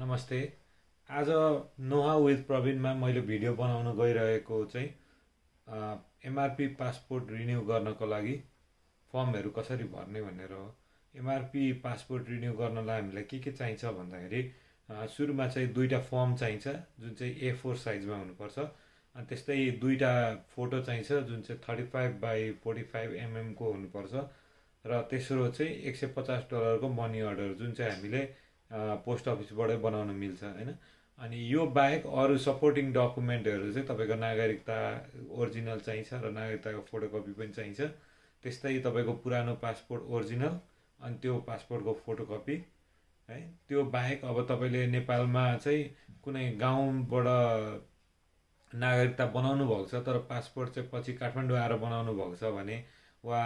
नमस्ते। आज नोहा विथ प्रवीणमा मैले भिडियो बनाउन गइरहेको चाहिँ एमआरपी पासपोर्ट रिन्यू गर्नको लागि फर्महरू कसरी भर्ने भनेर हो। एमआरपी पासपोर्ट रिन्यू गर्नलाई हामीलाई के के चाहिन्छ भन्दाखेरि सुरुमा चाहिँ दुईवटा फर्म चाहिन्छ जुन चाहिँ ए फोर साइजमा हुनुपर्छ। अनि त्यस्तै दुईवटा फोटो चाहिन्छ जुन चाहिँ thirty five by forty five एमएमको हुनुपर्छ। र तेस्रो चाहिँ एक सय पचास डलरको मनी अर्डर जुन चाहिँ हामीले पोस्ट अफिसबाटै बनाउन मिल्छ होइन? अनि यो बाहेक अरू सपोर्टिङ डकुमेन्टहरू चाहिँ तपाईँको नागरिकता ओरिजिनल चाहिन्छ र नागरिकताको फोटोकपी पनि चाहिन्छ। त्यस्तै तपाईँको पुरानो पासपोर्ट ओरिजिनल अनि त्यो पासपोर्टको फोटोकपी है? त्यो बाहेक अब तपाईँले नेपालमा चाहिँ कुनै गाउँबाट नागरिकता बनाउनु भएको छ तर पासपोर्ट चाहिँ पछि काठमाडौँ आएर बनाउनु भएको छ भने वा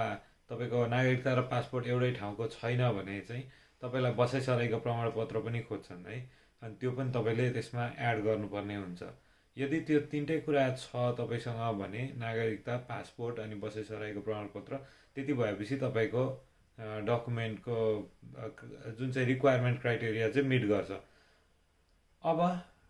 तपाईँको नागरिकता र पासपोर्ट एउटै ठाउँको छैन भने चाहिँ तपाईँलाई बसाइसराईको प्रमाणपत्र पनि खोज्छन् है? अनि त्यो पनि तपाईँले त्यसमा एड गर्नुपर्ने हुन्छ। यदि त्यो तिनटै कुरा छ तपाईँसँग भने नागरिकता पासपोर्ट अनि बसाइसराईको प्रमाणपत्र त्यति भएपछि तपाईँको डकुमेन्टको जुन चाहिँ रिक्वायरमेन्ट क्राइटेरिया चाहिँ मिट गर्छ। अब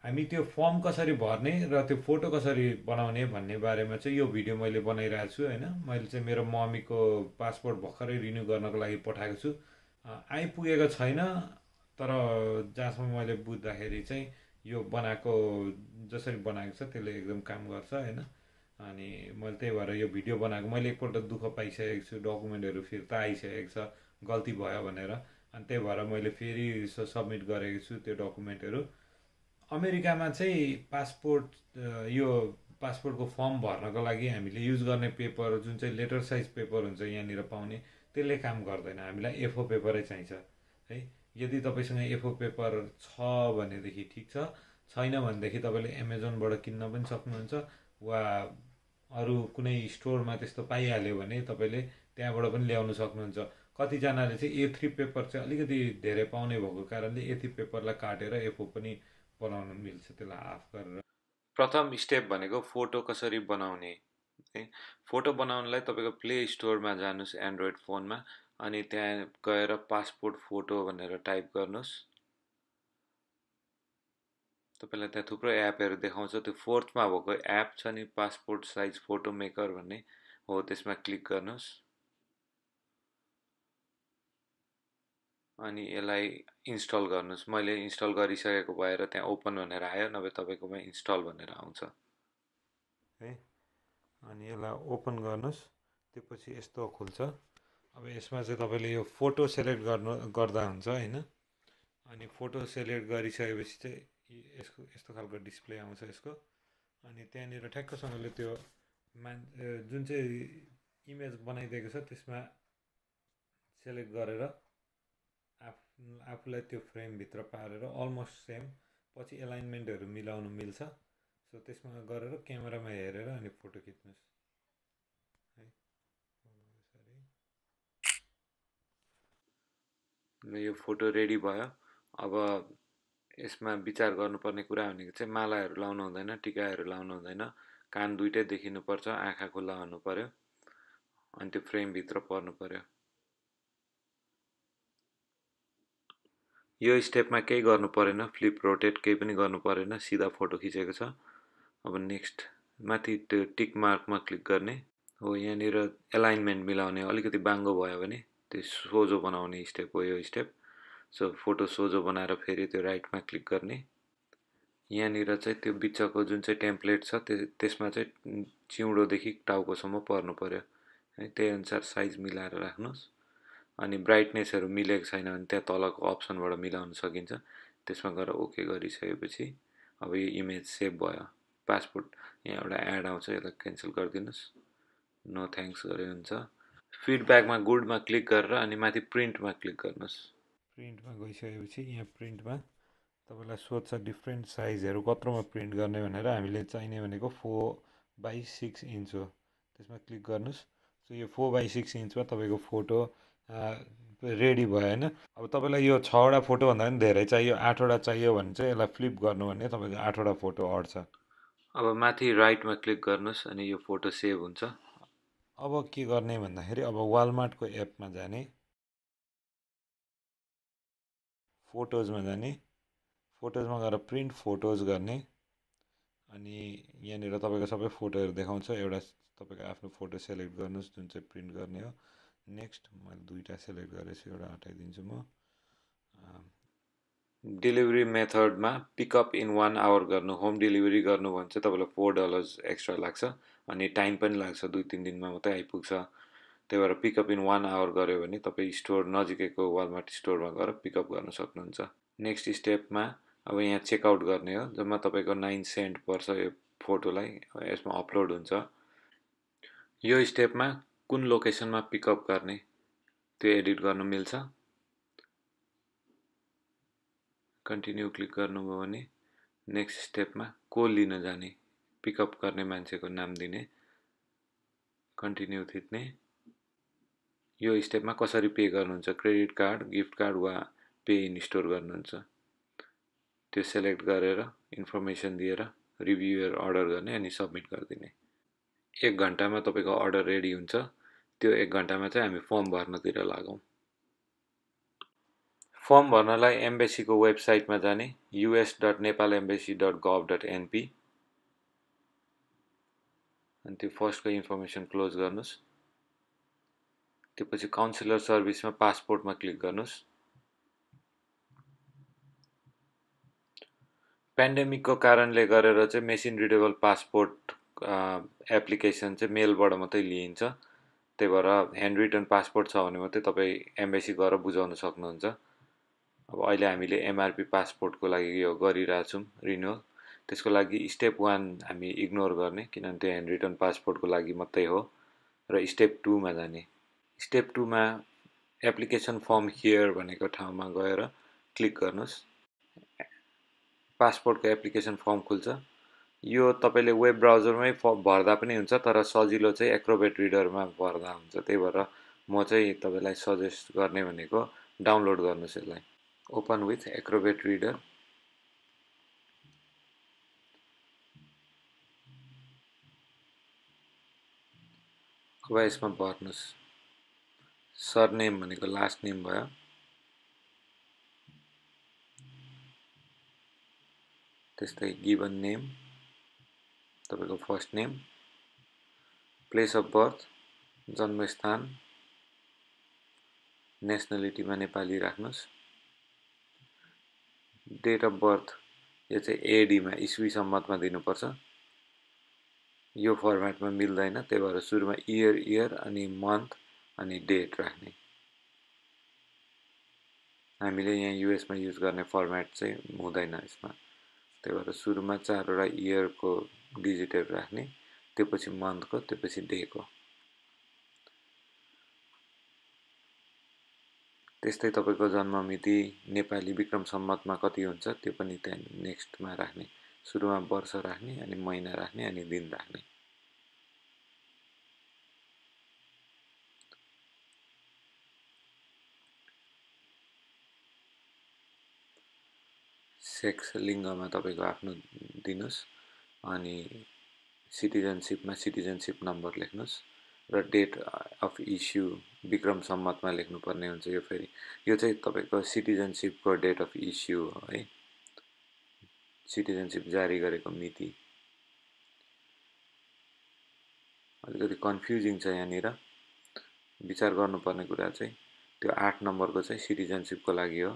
हामी त्यो फर्म कसरी भर्ने र त्यो फोटो कसरी बनाउने भन्ने बारेमा चाहिँ यो भिडियो मैले बनाइरहेको छु होइन? मैले चाहिँ मेरो मम्मीको पासपोर्ट भर्खरै रिन्यू गर्नको लागि पठाएको छु। आइपुगेको छैन तर जहाँसम्म मैले बुझ्दाखेरि चाहिँ यो बनाएको जसरी बनाएको छ त्यसले एकदम काम गर्छ होइन? अनि मैले त्यही भएर यो भिडियो बनाएको मैले एकपल्ट दुःख पाइसकेको छु डकुमेन्टहरू फिर्ता आइसकेको छ गल्ती भयो भनेर। अनि त्यही भएर मैले फेरि सब्मिट गरेको छु त्यो डकुमेन्टहरू। अमेरिकामा चाहिँ पासपोर्ट यो पासपोर्टको फर्म भर्नको लागि हामीले युज गर्ने पेपर जुन चाहिँ लेटर साइज पेपर हुन्छ यहाँनिर पाउने त्यसले काम गर्दैन। हामीलाई एफओ पेपरै चाहिन्छ। है यदि तपाईँसँग एफओ पेपर छ भनेदेखि ठिक छ छैन भनेदेखि तपाईँले एमाजोनबाट किन्न पनि सक्नुहुन्छ वा अरू कुनै स्टोरमा त्यस्तो पाइहाल्यो भने तपाईँले त्यहाँबाट पनि ल्याउनु सक्नुहुन्छ। कतिजनाले चाहिँ ए थ्री पेपर चाहिँ अलिकति धेरै पाउने भएको कारणले ए थ्री पेपरलाई काटेर एफओ पनि बनाउन मिल्छ त्यसलाई हाफ गरेर। प्रथम स्टेप भनेको फोटो कसरी बनाउने? है। फोटो बनाउनलाई तपाईँको प्ले स्टोरमा जानुहोस् एन्ड्रोइड फोनमा अनि त्यहाँ गएर पासपोर्ट फोटो भनेर टाइप गर्नुहोस्। तपाईँलाई त्यहाँ थुप्रो एपहरू देखाउँछ। त्यो फोर्थमा भएको एप छ नि पासपोर्ट साइज फोटो मेकर भन्ने हो त्यसमा क्लिक गर्नुहोस्। अनि यसलाई इन्स्टल गर्नुहोस्। मैले इन्स्टल गरिसकेको भएर त्यहाँ ओपन भनेर आयो नभए तपाईँकोमा इन्स्टल भनेर आउँछ। है। अनि यसलाई ओपन गर्नुहोस्। त्यसपछि यस्तो खुल्छ। अब यसमा चाहिँ तपाईँले यो फोटो सेलेक्ट गर्नु गर्दा हुन्छ होइन? अनि फोटो सेलेक्ट गरिसकेपछि चाहिँ यसको यस्तो खालको डिस्प्ले आउँछ यसको। अनि त्यहाँनिर ठ्याक्कसँगले त्यो मान जुन चाहिँ इमेज बनाइदिएको छ त्यसमा सेलेक्ट गरेर आफू आफूलाई त्यो फ्रेमभित्र पारेर अलमोस्ट सेम। पछि एलाइनमेन्टहरू मिलाउनु मिल्छ। सो त्यसमा गरेर क्यामेरामा हेरेर अनि फोटो खिच्नुहोस्। है यो फोटो रेडी भयो। अब यसमा विचार गर्नुपर्ने कुरा भनेको चाहिँ मालाहरू लाउनु हुँदैन टिकाहरू लाउनु हुँदैन। कान दुइटै देखिनुपर्छ आँखा खुल्ला हुनु पऱ्यो अनि त्यो फ्रेमभित्र पर्नु पऱ्यो यो स्टेपमा केही गर्नु परेन फ्लिप रोटेट केही पनि गर्नु परेन सिधा फोटो खिचेको छ। अब नेक्स्ट माथि त्यो टिक मार्कमा क्लिक गर्ने हो यहाँनिर एलाइनमेन्ट मिलाउने अलिकति बाङ्गो भयो भने त्यो सोझो बनाउने स्टेप हो यो स्टेप सो फोटो सोझो बनाएर फेरि त्यो राइटमा क्लिक गर्ने। यहाँनिर चाहिँ त्यो बिचको जुन चाहिँ टेम्प्लेट छ त्यो त्यसमा चाहिँ चिउँडोदेखि टाउकोसम्म पर्नु पऱ्यो है त्यही अनुसार साइज मिलाएर राख्नुहोस्। अनि ब्राइटनेसहरू मिलेको छैन भने त्यहाँ तलको अप्सनबाट मिलाउन सकिन्छ। त्यसमा गएर ओके गरिसकेपछि अब यो इमेज सेभ भयो। पासपोर्ट यहाँ एउटा एड आउँछ यसलाई क्यान्सल गरिदिनुहोस्। नो थ्याङ्क्स गरे हुन्छ। फिडब्याकमा गुडमा क्लिक गरेर अनि माथि प्रिन्टमा क्लिक गर्नुहोस्। प्रिन्टमा गइसकेपछि यहाँ प्रिन्टमा तपाईँलाई सोध्छ डिफ्रेन्ट साइजहरू कत्रोमा प्रिन्ट गर्ने भनेर हामीले चाहिने भनेको फोर बाई सिक्स इन्च हो। त्यसमा क्लिक गर्नुहोस्। सो यो फोर बाई सिक्स इन्चमा तपाईँको फोटो रेडी भयो होइन? अब तपाईँलाई यो छवटा फोटो भन्दा पनि धेरै चाहियो आठवटा चाहियो भने चाहिँ यसलाई फ्लिप गर्नु भने तपाईँको आठवटा फोटो अट्छ अब माथि राइटमा क्लिक गर्नुहोस् अनि यो फोटो सेभ हुन्छ। अब के गर्ने भन्दाखेरि अब वालमार्टको एपमा जाने। फोटोजमा जाने। फोटोजमा गएर प्रिन्ट फोटोज गर्ने। अनि यहाँनिर तपाईँको सबै फोटोहरू देखाउँछ। एउटा तपाईँको आफ्नो फोटो सेलेक्ट गर्नुहोस् जुन चाहिँ प्रिन्ट गर्ने हो। नेक्स्ट मैले दुईवटा सेलेक्ट गरेछु एउटा हटाइदिन्छु म। डेलिभरी मेथडमा पिकअप इन वान आवर गर्नु होम डेलिभरी गर्नु भने चाहिँ तपाईँलाई फोर डलर्स एक्स्ट्रा लाग्छ अनि टाइम पनि लाग्छ दुई तिन दिनमा मात्रै आइपुग्छ। त्यही भएर पिकअप इन वान आवर गऱ्यो भने तपाईँ स्टोर नजिकैको वालमार्ट स्टोरमा गएर पिकअप गर्न सक्नुहुन्छ। नेक्स्ट स्टेपमा अब यहाँ चेकआउट गर्ने हो जम्मा तपाईँको नाइन सेन्ट पर्छ यो फोटोलाई यसमा अपलोड हुन्छ। यो स्टेपमा कुन लोकेसनमा पिकअप गर्ने त्यो एडिट गर्नु मिल्छ। कन्टिन्यू क्लिक गर्नुभयो भने नेक्स्ट स्टेपमा को लिन जाने पिकअप गर्ने मान्छेको नाम दिने कन्टिन्यू थिच्ने। यो स्टेपमा कसरी पे गर्नुहुन्छ? क्रेडिट कार्ड गिफ्ट कार्ड वा पे इन स्टोर गर्नुहुन्छ? त्यो सेलेक्ट गरेर इन्फर्मेसन दिएर रिभ्युर अर्डर गर्ने अनि सब्मिट गरिदिने। एक घन्टामा तपाईँको अर्डर रेडी हुन्छ। त्यो एक घन्टामा चाहिँ हामी फर्म भर्नतिर लागौँ। फर्म भर्नलाई एम्बेसीको वेबसाइटमा जाने US dot Nepal embassy dot gov dot NP अनि त्यो फर्स्टको इन्फर्मेसन क्लोज गर्नुहोस्। त्यो पछि काउन्सिलर सर्भिसमा पासपोर्टमा क्लिक गर्नुहोस्। पेन्डेमिकको कारणले गरेर चाहिँ मेसिन रिडेबल पासपोर्ट एप्लिकेसन चाहिँ मेलबाट मात्रै लिइन्छ। त्यही भएर ह्यान्ड रिटर्न पासपोर्ट छ भने मात्रै तपाईँ एम्बेसी गएर बुझाउन सक्नुहुन्छ। अब अहिले हामीले एमआरपी पासपोर्टको लागि यो गरिरहेछौँ रिन्युअल त्यसको लागि स्टेप वान हामी इग्नोर गर्ने किनभने त्यो ह्यान्ड रिटर्न पासपोर्टको लागि मात्रै हो। र स्टेप टूमा जाने। स्टेप टूमा एप्लिकेसन फर्म हियर भनेको ठाउँमा गएर क्लिक गर्नुहोस्। पासपोर्टको एप्लिकेसन फर्म खुल्छ। यो तपाईँले वेब ब्राउजरमै भर्दा पनि हुन्छ तर सजिलो चाहिँ एक्रोबेट रिडरमा भर्दा हुन्छ। त्यही भएर म चाहिँ तपाईँलाई सजेस्ट गर्ने भनेको डाउनलोड गर्नुहोस् यसलाई। Open with Acrobat Reader. अब यसमा भर्नुहोस्। सरनेम भनेको लास्ट नेम भयो। त्यस्तै गिभन नेम तपाईँको first name place of birth जन्मस्थान नेसनलिटीमा नेपाली राख्नुहोस्। डेट अफ बर्थ यो चाहिँ एडीमा इस्वी सम्मतमा दिनुपर्छ। यो फर्मेटमा मिल्दैन त्यही भएर सुरुमा इयर इयर अनि मन्थ अनि डेट राख्ने। हामीले यहाँ युएसमा युज गर्ने फर्मेट चाहिँ हुँदैन यसमा। त्यही भएर सुरुमा चारवटा इयरको डिजिटहरू राख्ने त्यो पछि मन्थको त्यो पछि डेको त्यस्तै तपाईँको जन्म मिति नेपाली विक्रम सम्मतमा कति हुन्छ त्यो पनि त्यहाँ नेक्स्टमा राख्ने सुरुमा वर्ष राख्ने अनि महिना राख्ने अनि दिन राख्ने। सेक्स लिङ्गमा तपाईँको आफ्नो दिनुहोस् अनि सिटिजनसिपमा सिटिजनसिप नम्बर लेख्नुहोस् र डेट अफ इस्यु विक्रम सम्मतमा लेख्नुपर्ने हुन्छ यो फेरि। यो चाहिँ तपाईँको सिटिजनसिपको डेट अफ इस्यु हो है। सिटिजनसिप जारी गरेको मिति। अलिकति कन्फ्युजिङ छ यहाँनिर। विचार गर्नुपर्ने कुरा चाहिँ त्यो आठ नम्बरको चाहिँ सिटिजनसिपको लागि हो।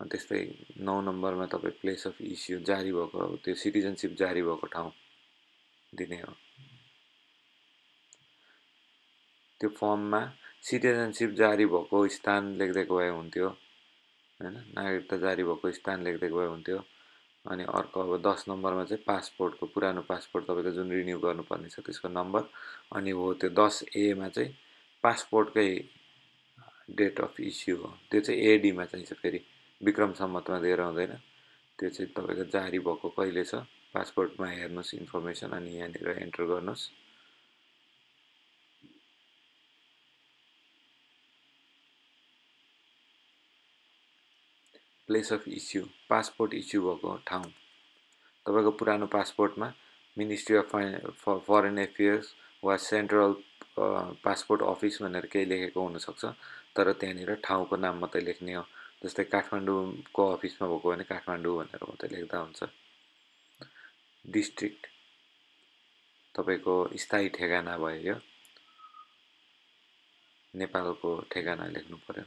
अनि त्यस्तै नौ नम्बरमा तपाईँ प्लेस अफ इस्यु जारी भएको त्यो सिटिजनसिप जारी भएको ठाउँ दिने हो। त्यो फर्ममा सिटिजनसिप जारी भएको स्थान लेखिदिएको भए हुन्थ्यो होइन? नागरिकता जारी भएको स्थान लेखिदिएको भए हुन्थ्यो। अनि अर्को अब दस नम्बरमा चाहिँ पासपोर्टको पुरानो पासपोर्ट तपाईँको जुन रिन्यू गर्नुपर्ने छ त्यसको नम्बर। अनि हो त्यो दस एमा चाहिँ पासपोर्टकै डेट अफ इस्यु हो। त्यो चाहिँ एडीमा चाहिन्छ फेरि विक्रम सम्मतमा दिएर हुँदैन। त्यो चाहिँ तपाईँको जारी भएको कहिले छ? पासपोर्टमा हेर्नुहोस् इन्फर्मेसन अनि यहाँनिर एन्टर गर्नुहोस्। Place of issue passport issue भएको ठाउँ। तपाईँको पुरानो पासपोर्टमा ministry of fine foreign affairs वा सेन्ट्रल पासपोर्ट अफिस भनेर केही लेखेको हुनसक्छ तर त्यहाँनिर ठाउँको नाम मात्रै लेख्ने हो। जस्तै काठमाडौँको अफिसमा भएको भने काठमाडौँ भनेर मात्रै लेख्दा हुन्छ। डिस्ट्रिक्ट तपाईँको स्थायी ठेगाना भयो यो। नेपालको ठेगाना लेख्नु पऱ्यो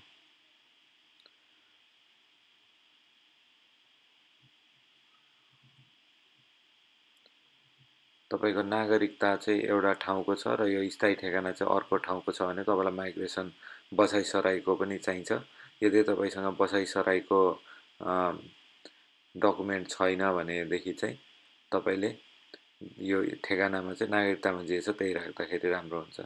तपाईँको नागरिकता चाहिँ एउटा ठाउँको छ र यो स्थायी ठेगाना चाहिँ अर्को ठाउँको छ भने तपाईँलाई माइग्रेसन बसाइसराईको पनि चाहिन्छ। यदि तपाईँसँग बसाइसराईको डकुमेन्ट छैन भनेदेखि चाहिँ तपाईँले यो ठेगानामा चाहिँ नागरिकतामा जे छ त्यही राख्दाखेरि राम्रो हुन्छ।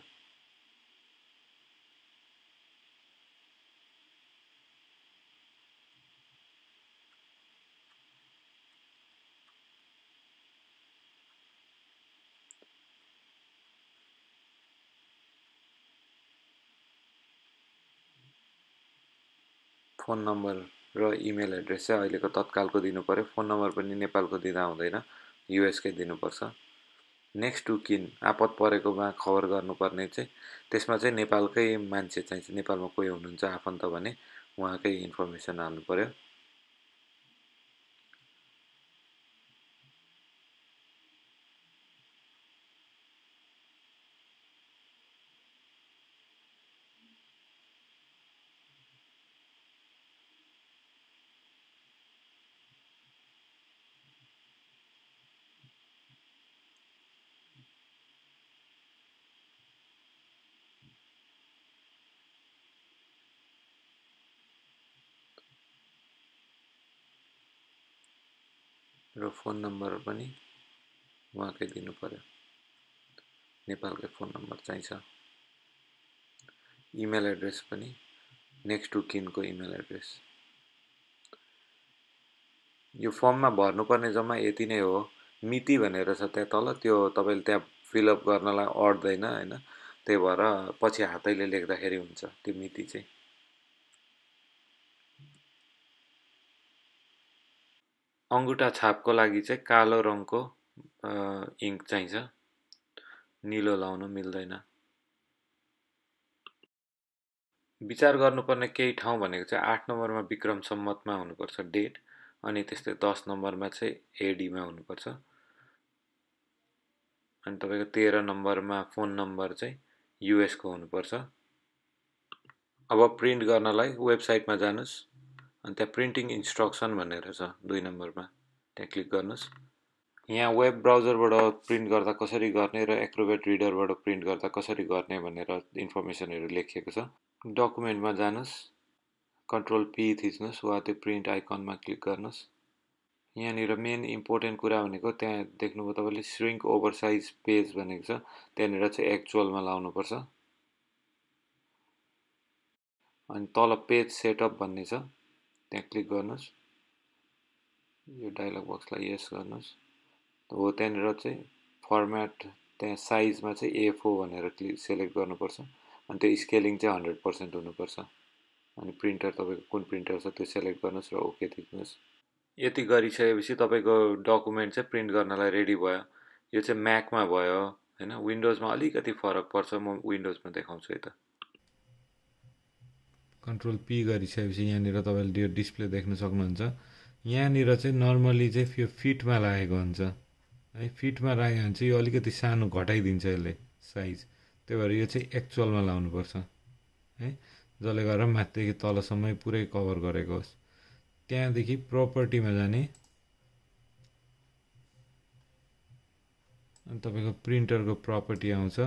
फोन नम्बर र इमेल एड्रेस चाहिँ अहिलेको तत्कालको दिनु पऱ्यो फोन नम्बर पनि नेपालको दिँदा हुँदैन युएसकै दिनुपर्छ। नेक्स्ट टु किन आपत परेकोमा खबर गर्नुपर्ने चाहिँ त्यसमा चाहिँ नेपालकै मान्छे चाहिन्छ नेपालमा कोही हुनुहुन्छ आफन्त भने उहाँकै इन्फर्मेसन हाल्नु पऱ्यो र फोन नम्बर पनि उहाँकै दिनु पऱ्यो नेपालकै फोन नम्बर चाहिन्छ। इमेल एड्रेस पनि नेक्स्ट टु किनको इमेल एड्रेस। यो फर्ममा भर्नुपर्ने जम्मा यति नै हो। मिति भनेर छ त्यहाँ तल त्यो तपाईँले त्यहाँ फिलअप गर्नलाई अट्दैन होइन? त्यही भएर पछि हातैले लेख्दाखेरि हुन्छ त्यो मिति चाहिँ। अङ्गुठा छापको लागि चाहिँ कालो रङको इङ्क चाहिन्छ। निलो लाउन मिल्दैन। विचार गर्नुपर्ने केही ठाउँ भनेको चाहिँ आठ नम्बरमा विक्रम सम्मतमा हुनुपर्छ डेट अनि त्यस्तै दस नम्बरमा चाहिँ एडीमा हुनुपर्छ। अनि तपाईँको तेह्र नम्बरमा फोन नम्बर चाहिँ युएसको हुनुपर्छ। अब प्रिन्ट गर्नलाई वेबसाइटमा जानुहोस्। अनि त्यहाँ प्रिन्टिङ इन्स्ट्रक्सन भनेर छ दुई नम्बरमा। त्यहाँ क्लिक गर्नुहोस्। यहाँ वेब ब्राउजरबाट प्रिन्ट गर्दा कसरी गर्ने र एक्रोबेट रिडरबाट प्रिन्ट गर्दा कसरी गर्ने भनेर इन्फर्मेसनहरू लेखिएको छ। डकुमेन्टमा जानुहोस्। कन्ट्रोल पी थिच्नुहोस् वा त्यो प्रिन्ट आइकनमा क्लिक गर्नुहोस्। यहाँनिर मेन इम्पोर्टेन्ट कुरा भनेको त्यहाँ देख्नुभयो तपाईँले स्रिङ्क ओभर साइज पेज भनेको छ। त्यहाँनिर चाहिँ एक्चुअलमा लाउनुपर्छ। अनि तल पेज सेटअप भन्ने छ। त्यहाँ क्लिक गर्नुहोस्। यो डायलग बक्सलाई यस गर्नुहोस्। हो त्यहाँनिर चाहिँ फर्मेट त्यहाँ साइजमा चाहिँ ए फोर भनेर क्लिक सेलेक्ट गर्नुपर्छ। अनि त्यो स्केलिङ चाहिँ हन्ड्रेड पर्सेन्ट हुनुपर्छ। अनि प्रिन्टर तपाईँको कुन प्रिन्टर छ त्यो सेलेक्ट गर्नुहोस् र ओके थिच्नुहोस्। यति गरिसकेपछि तपाईँको डकुमेन्ट चाहिँ प्रिन्ट गर्नलाई रेडी भयो। यो चाहिँ म्याकमा भयो होइन? विन्डोजमा अलिकति फरक पर्छ। म विन्डोजमा देखाउँछु यता कन्ट्रोल पी गरिसकेपछि यहाँनिर तपाईँले यो डिस्प्ले देख्न सक्नुहुन्छ। यहाँनिर चाहिँ नर्मली चाहिँ यो फिटमा लागेको हुन्छ। है फिटमा राख्यो भने चाहिँ यो अलिकति सानो घटाइदिन्छ यसले साइज त्यही भएर यो चाहिँ एक्चुअलमा लाउनुपर्छ। है जसले गर्दा माथिदेखि तलसम्मै पुरै कभर गरेको होस्। त्यहाँदेखि प्रोपर्टीमा जाने। अनि तपाईँको प्रिन्टरको प्रपर्टी आउँछ।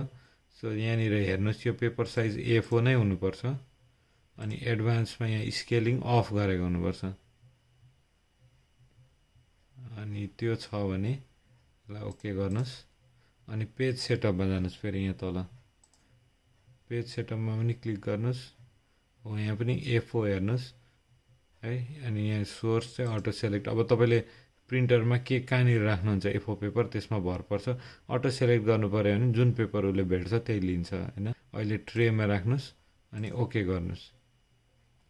सो यहाँनिर हेर्नुहोस् यो पेपर साइज ए फोर नै हुनुपर्छ। अनि एडभान्समा यहाँ स्केलिङ अफ गरेको हुनुपर्छ। अनि त्यो छ भने यसलाई ओके गर्नुहोस्। अनि पेज सेटअपमा जानुहोस् फेरि यहाँ तल। पेज सेटअपमा पनि क्लिक गर्नुहोस्। हो यहाँ पनि एफओ हेर्नुहोस्। है अनि यहाँ सोर्स चाहिँ अटो सेलेक्ट अब तपाईँले प्रिन्टरमा के कहाँनिर राख्नुहुन्छ एफओ पेपर त्यसमा भर पर्छ। अटो सेलेक्ट गर्नु पऱ्यो भने जुन पेपर उसले भेट्छ त्यही लिन्छ होइन? अहिले ट्रेमा राख्नुहोस् अनि ओके गर्नुहोस्।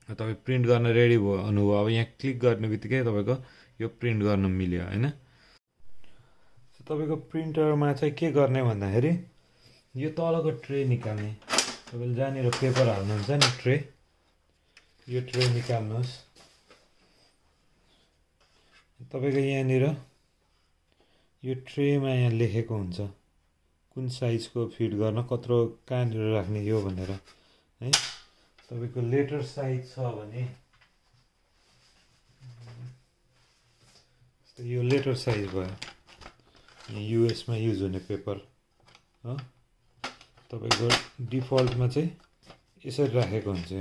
तपाईँ प्रिन्ट गर्न रेडी भयो हुनुभयो अब यहाँ क्लिक गर्ने बित्तिकै तपाईँको यो प्रिन्ट गर्न मिल्यो होइन? तपाईँको प्रिन्टरमा चाहिँ के गर्ने भन्दाखेरि यो तलको ट्रे निकाल्ने। तपाईँले जहाँनिर पेपर हाल्नुहुन्छ नि ट्रे यो ट्रे निकाल्नुहोस्। तपाईँको यहाँनिर यो ट्रेमा यहाँ लेखेको हुन्छ कुन साइजको फिट गर्न कत्रो कहाँनिर राख्ने यो भनेर है? तपाईँको लेटर साइज छ भने यो लेटर साइज भयो युएसमा युज हुने पेपर हो? तपाईँको डिफल्टमा चाहिँ यसरी राखेको हुन्छ।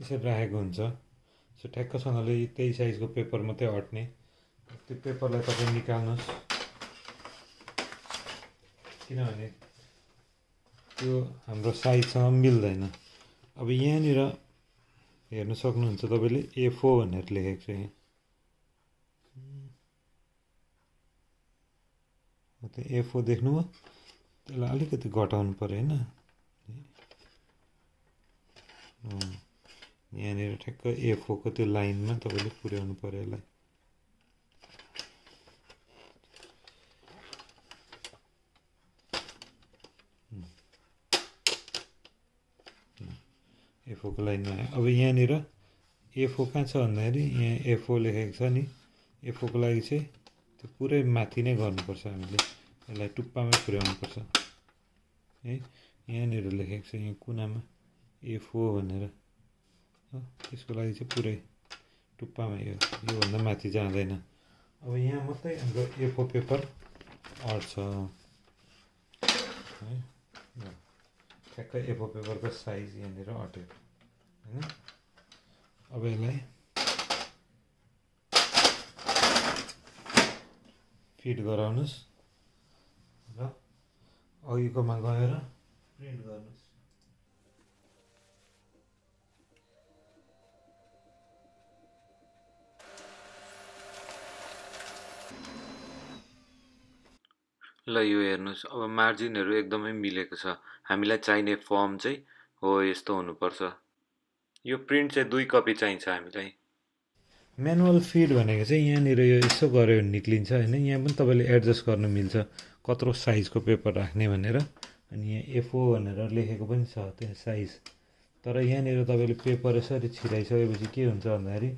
यसरी राखेको हुन्छ। सो ठ्याक्कसँगले त्यही साइजको पेपर मात्रै अट्ने। त्यो पेपरलाई तपाईँ निकाल्नुहोस्। किनभने त्यो हाम्रो साइजसँग मिल्दैन। अब यहाँनिर हेर्नु सक्नुहुन्छ तपाईँले ए फोर भनेर लेखेको छ यहाँ। त्यो ए फोर देख्नुभयो? त्यसलाई अलिकति घटाउनु पऱ्यो होइन। यहाँनिर ठ्याक्क ए फोरको त्यो लाइनमा तपाईँले पुर्याउनु पऱ्यो यसलाई। एफओको लाइनमा अब यहाँनिर एफओ कहाँ छ भन्दाखेरि यहाँ एफओ लेखेको छ नि एफओको लागि चाहिँ त्यो पुरै माथि नै गर्नुपर्छ हामीले यसलाई टुप्पामै पुर्याउनुपर्छ है यहाँनिर लेखेको छ यहाँ कुनामा एफओ भनेर त्यसको लागि चाहिँ पुरै टुप्पामा यो योभन्दा माथि जाँदैन अब यहाँ मात्रै हाम्रो एफओ पेपर अट्छ है ठ्याक्कै एफओ पेपरको साइज यहाँनिर अट्यो होइन अब यसलाई फिट गराउनुहोस् र अघिकोमा गएर प्रिन्ट गर्नुहोस् ल यो हेर्नुहोस्। अब मार्जिनहरू एकदमै मिलेको छ। हामीलाई चाहिने फर्म चाहिँ हो यस्तो हुनुपर्छ। यो प्रिन्ट चाहिँ दुई कपी चाहिन्छ हामीलाई। म्यानुअल फिड भनेको चाहिँ यहाँनिर यो यसो गऱ्यो भने निक्लिन्छ होइन। यहाँ पनि तपाईँले एडजस्ट गर्नु मिल्छ। कत्रो साइजको पेपर राख्ने भनेर। अनि यहाँ एफओ भनेर लेखेको पनि छ त्यो साइज तर यहाँनिर तपाईँले पेपर यसरी छिराइसकेपछि के हुन्छ भन्दाखेरि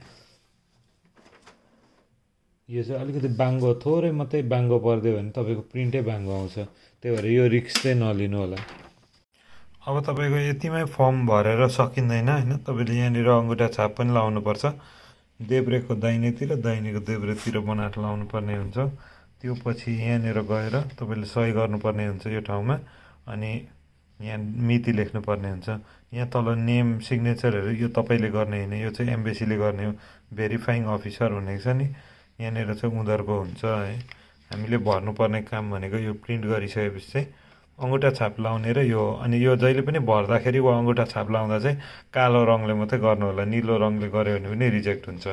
यो चाहिँ अलिकति बाङ्गो थोरै मात्रै बाङ्गो परिदियो भने तपाईँको प्रिन्टै बाङ्गो आउँछ। त्यही भएर यो रिक्स चाहिँ नलिनु होला अब तपाईँको यतिमै फर्म भरेर सकिँदैन होइन? तपाईँले यहाँनिर अङ्गुठा छाप पनि लाउनुपर्छ। देब्रेको दाहिनेतिर दाहिनेको देब्रेतिर बनाएर लाउनु पर्ने हुन्छ। त्यो पछि यहाँनिर गएर तपाईँले सही गर्नुपर्ने हुन्छ यो ठाउँमा अनि यहाँ मिति लेख्नुपर्ने हुन्छ। यहाँ तल नेम सिग्नेचरहरू यो तपाईँले गर्ने होइन यो चाहिँ एम्बेसीले गर्ने हो। भेरिफाइङ अफिसर भनेको छ नि। यहाँनिर चाहिँ उनीहरूको हुन्छ है। हामीले भर्नुपर्ने काम भनेको यो प्रिन्ट गरिसकेपछि चाहिँ अङ्गुठा छाप लाउने र यो अनि यो जहिले पनि भर्दाखेरि वा अङ्गुठा छाप लाउँदा चाहिँ कालो रङले मात्रै गर्नु होला निलो रङले गऱ्यो भने पनि रिजेक्ट हुन्छ।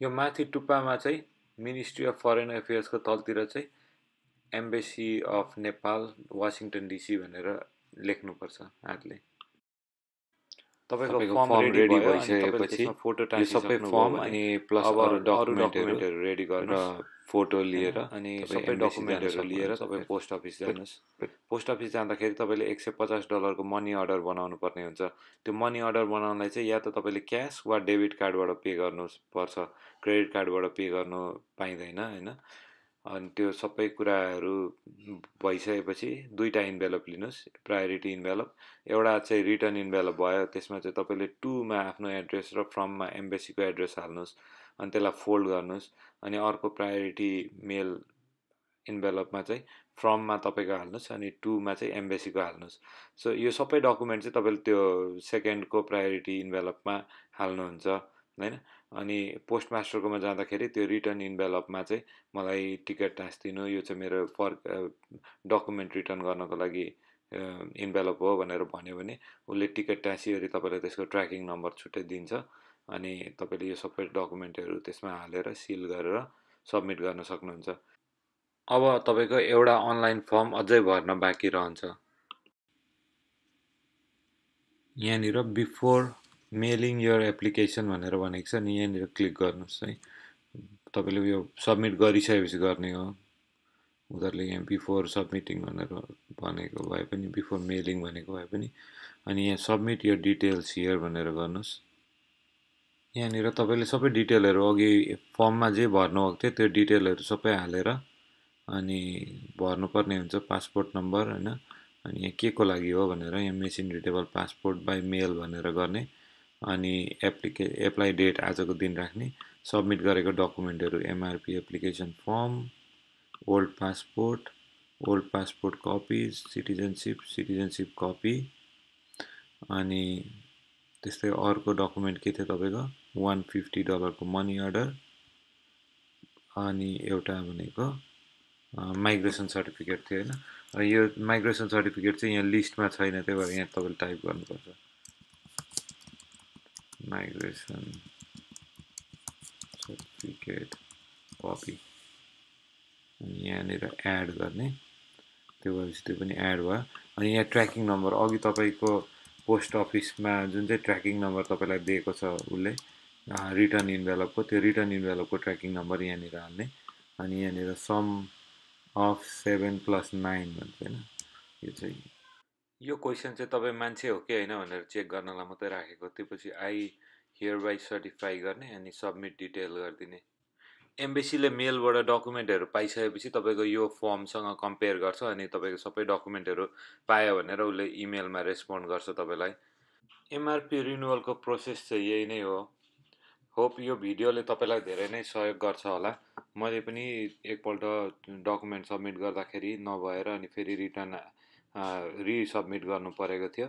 यो माथि टुप्पामा चाहिँ मिनिस्ट्री अफ फरेन अफेयर्सको तलतिर चाहिँ embassy of Nepal Washington DC भनेर लेख्नुपर्छ हातले। तपाईँको फर्म रेडी भइसकेपछि फोटो सबै फर्म अनि प्लस अरू डकुमेन्टहरू रेडी गरेर फोटो लिएर अनि सबै डकुमेन्टहरू लिएर तपाईँ पोस्ट अफिस जानुहोस्। पोस्ट अफिस जाँदाखेरि तपाईँले एक सय पचास डलरको मनी अर्डर बनाउनु पर्ने हुन्छ। त्यो मनी अर्डर बनाउनलाई चाहिँ या त तपाईँले क्यास वा डेबिट कार्डबाट पे गर्नु पर्छ क्रेडिट कार्डबाट पे गर्नु पाइँदैन होइन? अनि त्यो सबै कुराहरू भइसकेपछि दुईवटा इन्भेलप लिनुहोस् प्रायोरिटी इन्भेलप एउटा चाहिँ रिटर्न इन्भेलप भयो त्यसमा चाहिँ तपाईँले टुमा आफ्नो एड्रेस र फ्रममा एम्बेसीको एड्रेस हाल्नुहोस् अनि त्यसलाई फोल्ड गर्नुहोस्। अनि अर्को प्रायोरिटी मेल इन्भेलपमा चाहिँ फ्रममा तपाईँको हाल्नुहोस् अनि टुमा चाहिँ एम्बेसीको हाल्नुहोस्। सो यो सबै डकुमेन्ट चाहिँ तपाईँले त्यो सेकेन्डको प्रायोरिटी इन्भेलपमा हाल्नुहुन्छ होइन? अनि पोस्ट मास्टरकोमा जाँदाखेरि त्यो रिटर्न इन्भेलपमा चाहिँ मलाई टिकट टाँसिदिनु यो चाहिँ मेरो फर्क डकुमेन्ट रिटर्न गर्नको लागि इन्भेलप हो भनेर भन्यो भने उसले टिकट टाँसिवरी तपाईँलाई त्यसको ट्र्याकिङ नम्बर छुट्टै दिन्छ अनि तपाईँले यो सबै डकुमेन्टहरू त्यसमा हालेर सिल गरेर सब्मिट गर्न सक्नुहुन्छ। अब तपाईँको एउटा अनलाइन फर्म अझै भर्न बाँकी रहन्छ। यहाँनिर बिफोर मेलिङ यर एप्लिकेसन भनेर भनेको छ नि यहाँनिर क्लिक गर्नुहोस् है। तपाईँले यो सब्मिट गरिसकेपछि गर्ने हो। उनीहरूले यहाँ बिफोर सब्मिटिङ भनेर भनेको भए पनि बिफोर मेलिङ भनेको भए पनि अनि यहाँ सब्मिट यो डिटेल्स हियर भनेर गर्नुहोस्। यहाँनिर तपाईँले सबै डिटेलहरू अघि फर्ममा जे भर्नुभएको थियो त्यो डिटेलहरू सबै हालेर अनि भर्नुपर्ने हुन्छ पासपोर्ट नम्बर होइन? अनि यहाँ के को लागि हो भनेर यहाँ machine readable passport by mail भनेर गर्ने। अनि एप्लिके एप्लाई डेट आजको दिन राख्ने। सब्मिट गरेको डकुमेन्टहरू MRP application form old passport old passport copy citizenship citizenship copy अनि त्यस्तै अर्को डकुमेन्ट के थियो तपाईँको? वान फिफ्टी डलरको मनी अर्डर अनि एउटा भनेको माइग्रेसन सर्टिफिकेट थियो होइन? यो माइग्रेसन सर्टिफिकेट चाहिँ यहाँ लिस्टमा छैन त्यही भएर यहाँ तपाईँले टाइप गर्नुपर्छ। माइग्रेसन सर्टिफिकेट कपी अनि यहाँनिर एड गर्ने। त्यो भएपछि त्यो पनि एड भयो। अनि यहाँ ट्र्याकिङ नम्बर अघि तपाईँको पोस्ट अफिसमा जुन चाहिँ ट्र्याकिङ नम्बर तपाईँलाई दिएको छ उसले रिटर्न इन्भेलपको त्यो रिटर्न इन्भेलपको ट्र्याकिङ नम्बर यहाँनिर हाल्ने। अनि यहाँनिर sum of seven plus nine भन्छ होइन। यो चाहिँ यो क्वेसन चाहिँ तपाईँ मान्छे हो कि होइन भनेर चेक गर्नलाई मात्रै राखेको त्यो पछि आई हियर बाई सर्टिफाई गर्ने अनि सब्मिट डिटेल गरिदिने। एम्बेसीले मेलबाट डकुमेन्टहरू पाइसकेपछि तपाईँको यो फर्मसँग कम्पेयर गर्छ अनि तपाईँको सबै डकुमेन्टहरू पायो भनेर उसले इमेलमा रेस्पोन्ड गर्छ तपाईँलाई। एमआरपी रिन्युवलको प्रोसेस चाहिँ यही नै हो। होप यो भिडियोले तपाईँलाई धेरै नै सहयोग गर्छ होला। मैले पनि एकपल्ट डकुमेन्ट सब्मिट गर्दाखेरि नभएर अनि फेरि रिटर्न रिसब्मिट गर्नु परेको थियो।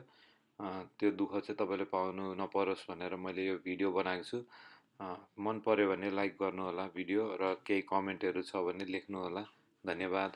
त्यो दुःख चाहिँ तपाईँले पाउनु नपरोस् भनेर मैले यो भिडियो बनाएको छु। मन पऱ्यो भने लाइक गर्नुहोला भिडियो र केही कमेन्टहरू छ भने लेख्नुहोला। धन्यवाद।